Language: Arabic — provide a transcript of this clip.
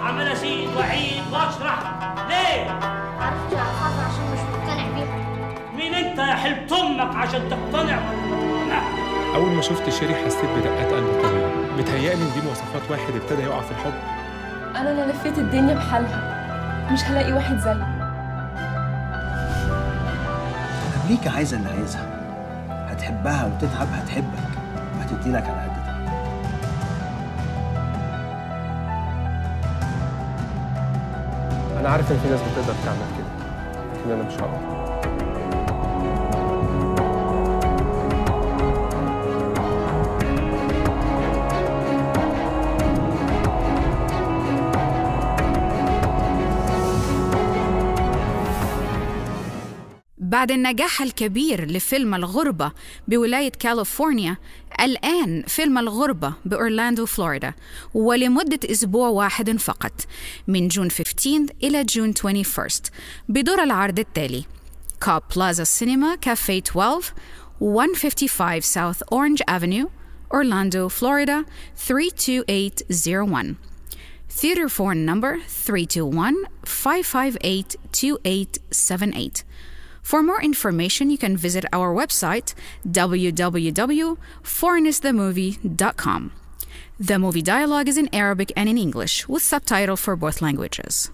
عمال اسيد واعيد واشرح. ليه؟ عرفت يا الفاظ عشان مش مقتنع بيها مين انت يا روح أمك عشان تقتنع؟ أول ما شفت شيري حسيت بدقات قلبي كمان. متهيألي ان دي مواصفات واحد ابتدى يقع في الحب. أنا لو لفيت الدنيا بحالها. مش هلاقي واحد زيي. أمريكا عايزة اللي عايزها. هتحبها وتتعب هتحبك. وهتديلك على قدها. أنا عارف إن في ناس بتقدر تعمل كده. لكن أنا مش هقدر بعد النجاح الكبير لفيلم الغربة بولاية كاليفورنيا الآن فيلم الغربة بأورلاندو فلوريدا ولمدة أسبوع واحد فقط من جون 15 إلى جون 21 بدور العرض التالي كاب بلازا سينما كافيه 12 155 South Orange Avenue Orlando, Florida 32801 Theater phone number 321 558 2878. For more information, you can visit our website www.foreignisthemovie.com. The movie dialogue is in Arabic and in English with subtitle for both languages.